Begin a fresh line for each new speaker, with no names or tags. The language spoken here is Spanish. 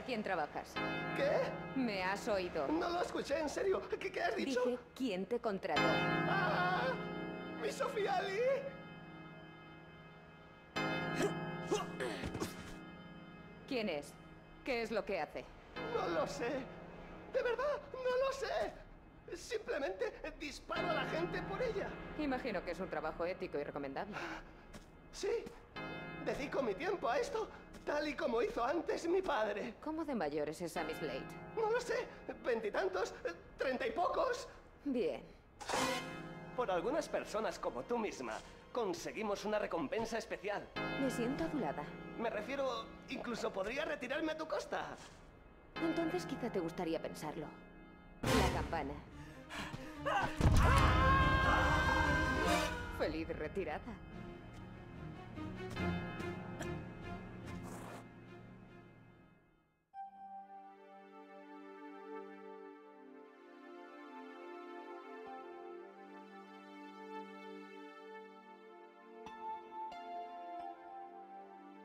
¿Para quién trabajas?
¿Qué?
Me has oído.
No lo escuché, en serio. ¿Qué, qué has dicho?
Dije, ¿quién te contrató?
¡Ah! ¡Mi Sofía Ali!
¿Quién es? ¿Qué es lo que hace?
No lo sé. De verdad, no lo sé. Simplemente disparo a la gente por ella.
Imagino que es un trabajo ético y recomendable.
Sí. Dedico mi tiempo a esto, tal y como hizo antes mi padre.
¿Cómo de mayor es esa Miss Blade?
No lo sé. Veintitantos, treinta y pocos.
Bien.
Por algunas personas como tú misma, conseguimos una recompensa especial.
Me siento adulada.
Me refiero, incluso podría retirarme a tu costa.
Entonces quizá te gustaría pensarlo. La campana. Feliz retirada.